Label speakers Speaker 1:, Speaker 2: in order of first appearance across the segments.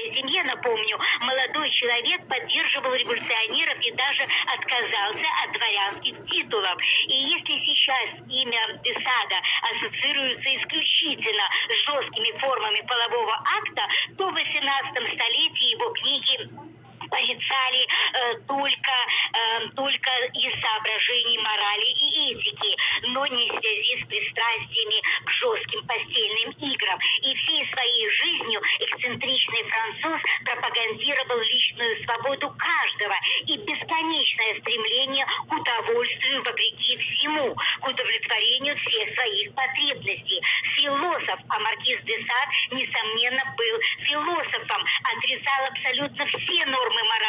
Speaker 1: этой семье, напомню, молодой человек поддерживал революционеров и даже отказался от дворянских титулов. И если сейчас имя Десада ассоциируется исключительно с жесткими формами полового акта, то в 18 столетии его книги порицали э, только, э, только из соображений морали и этики, не в связи с пристрастиями к жестким постельным играм. И всей своей жизнью эксцентричный француз пропагандировал личную свободу каждого и бесконечное стремление к удовольствию вопреки всему, к удовлетворению всех своих потребностей. Философ, а маркиз де Сад, несомненно, был философом, отрицал абсолютно все нормы морали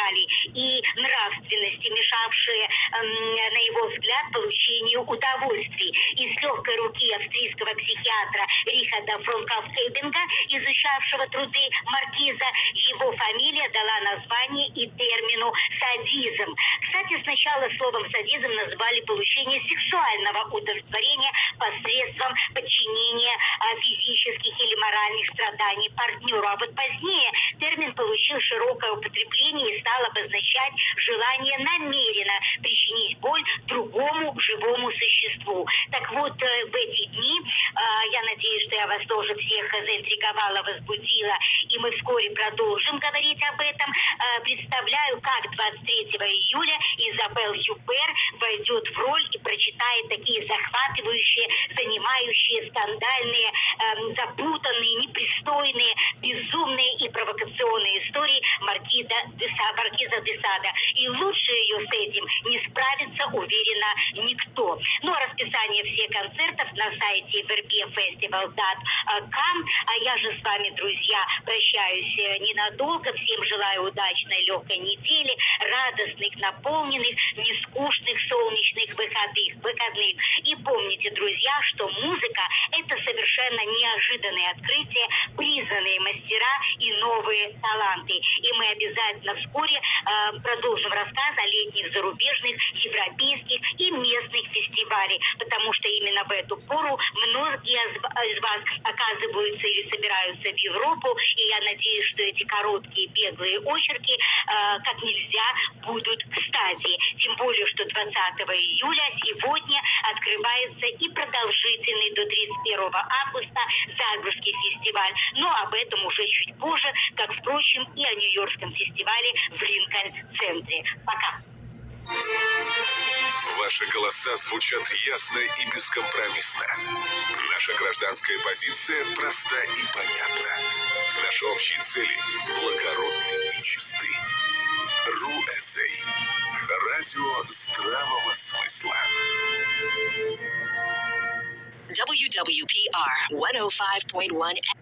Speaker 1: нравственности, мешавшие, на его взгляд, получению удовольствий. И с легкой руки австрийского психиатра Рихарда Фронкаф-Эббинга, изучавшего труды маркиза, его фамилия дала название и термину садизм. Кстати, сначала словом садизм назвали получение сексуального удовлетворения посредством подчинения а, физических или моральных страданий партнеру. А вот позднее термин получил широкое употребление не стал обозначать желание намеренно причинить боль другому живому существу. Так вот, э, в эти дни, а, я надеюсь, что я вас тоже всех заинтриговала, возбудила, и мы вскоре продолжим говорить об этом. А, представляю, как 23 июля Изабелл Юпер войдет в роль и прочитает такие захватывающие, занимающие, скандальные, эм, запутанные, непристойные, безумные и провокационные истории маркиза де. И лучше ее с этим не справится, уверена, никто. Ну, а расписание всех концертов на сайте Дат Кам. А я же с вами, друзья, прощаюсь э, ненадолго. Всем желаю удачной легкой недели, радостных, наполненных, нескучных солнечных выходных. выходных. И помните, друзья, что музыка – это совершенно неожиданные открытия, признанные мастера и новые таланты. И мы обязательно вскоре э, продолжим рассказ о летних зарубежных, европейских и местных фестивалей, потому что именно в эту пору многие из вас оказываются или собираются в Европу, и я надеюсь, что эти короткие беглые очерки э, как нельзя будут кстати. Тем более, что 20 июля сегодня открывается и продолжительный до 31 августа Зальцбургский фестиваль. Но об этом уже чуть позже, как, впрочем, и о Нью-Йоркском фестивале в Линкольн-центре. Пока.
Speaker 2: Ваши голоса звучат ясно и бескомпромиссно. Наша гражданская позиция проста и понятна. Наши общие цели благородны и чисты. РУ-СА. Радио здравого смысла.
Speaker 3: WWPR 105.1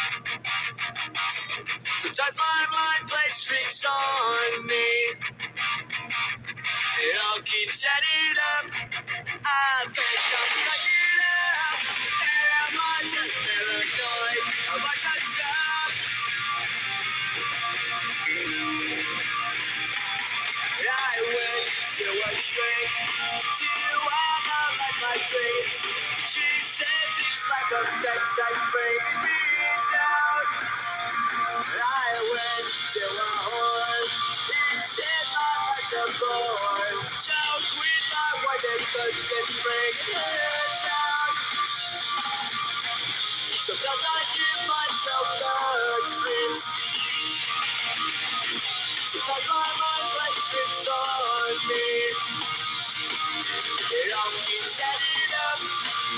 Speaker 4: Sometimes my mind plays tricks on me. It all keeps adding up. I think I'm cracking up. Am I just paranoid? Am I just stop? I went to a shrink to analyze my dreams. She says it's like a sex that's Sometimes I give myself. Sometimes my mind on me. It all up.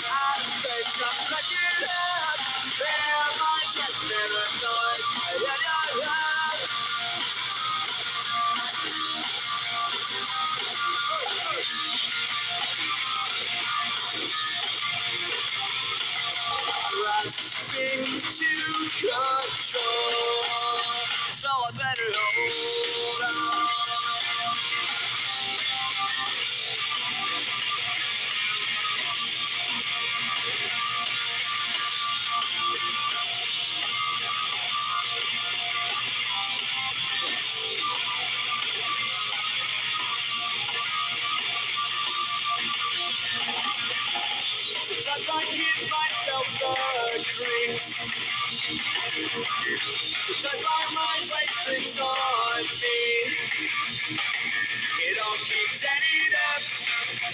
Speaker 4: I think I'm cracking up. Am I just paranoid? Yeah. I Grasping to control, so I better hold on. Sometimes I give myself the creeps. Sometimes my mind plays tricks on me. It all keeps adding up.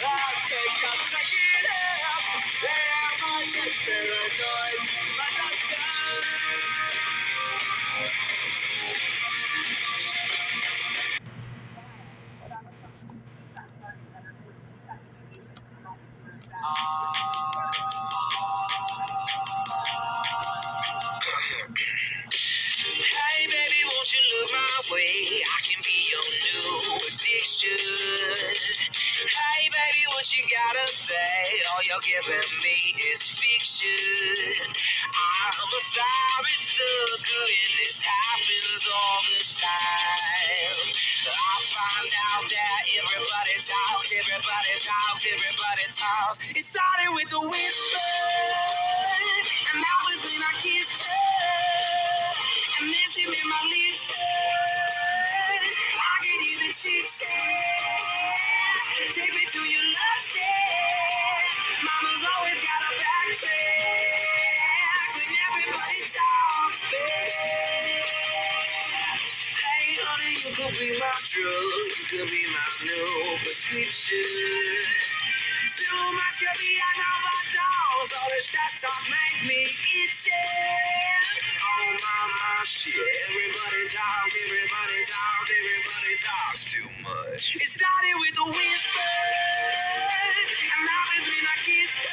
Speaker 4: I think I'm cracking up. Am I just paranoid? Giving me is fiction. I'm a sorry sucker, and this happens all the time. I find out that everybody talks, everybody talks, everybody talks. It started with a whisper, and that was when I kissed her. And then she made my lips. I could even chit chat. Could be my drug. You could be my new prescription. Too much could be make me. Oh my, my shit. Everybody talks, everybody talks, everybody talks too much. It started with a whisper, and now it's when I kissed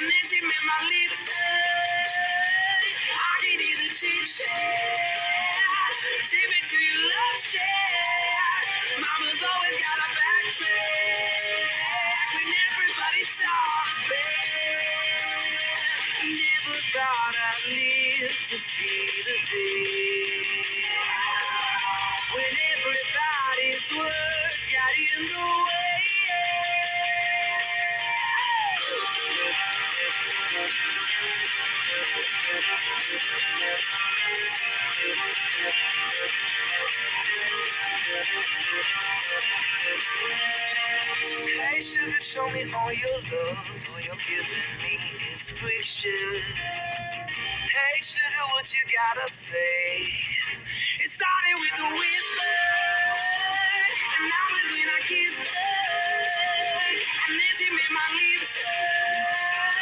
Speaker 4: And then she made my lips hurt. I can either chit chat, take me to your love shack. Mama's always got a back track when everybody talks back. Never thought I'd live to see the day when everybody's words got in the way. Hey, sugar, show me all your love. All you're giving me is friction. Hey, sugar, what you gotta say? It started with a whisper, and that was when I kissed her. And then she made my lips hurt.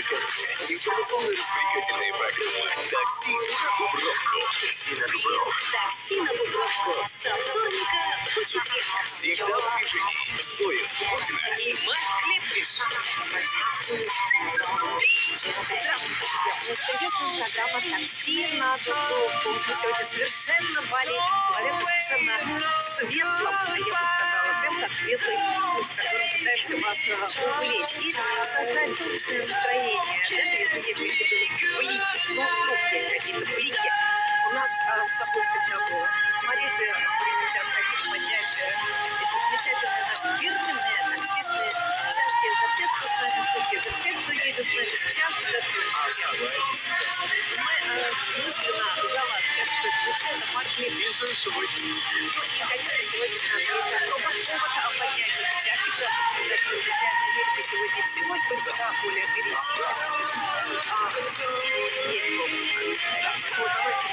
Speaker 4: goodbye.
Speaker 2: Музыкальная информационно-развлекательная программа «Такси на Дубровку». Такси на Дубровку.
Speaker 3: Такси на Дубровку со вторника по четверг.
Speaker 2: Всегда в движении. Зоя Субботина и Марк
Speaker 5: друзья. Приветствуем программа «Такси на Дубровку». Мы сегодня совершенно маленький человек, совершенно светлом, я бы сказала, прям так светлый, которым пытаемся вас э, увлечь и создать солнечное настроение, даже если есть какие-то блики, ну, есть какие-то блики. У нас а, с собой всегда было. Смотрите, мы сейчас хотим поднять э, эти замечательные наши фирменные кто едет с нами сейчас в этот
Speaker 2: Оставайтесь
Speaker 5: мы мысленно за вас, как что это Лепин.
Speaker 2: И сегодня.
Speaker 5: Ну, и хотели сегодня у нас есть особый повод поднять эти чашки, это чрезвычайно редко сегодня всего, хоть куда более горячее. А, есть повод. Давайте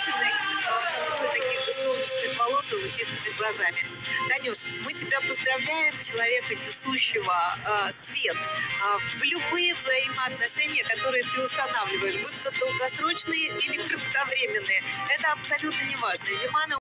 Speaker 5: красотой таких же солнечных волос и лучистыми глазами. Танюш, мы тебя поздравляем, человека, несущего э, свет э, в любые взаимоотношения, которые ты устанавливаешь, будь то долгосрочные или кратковременные. Это абсолютно не важно. Зима на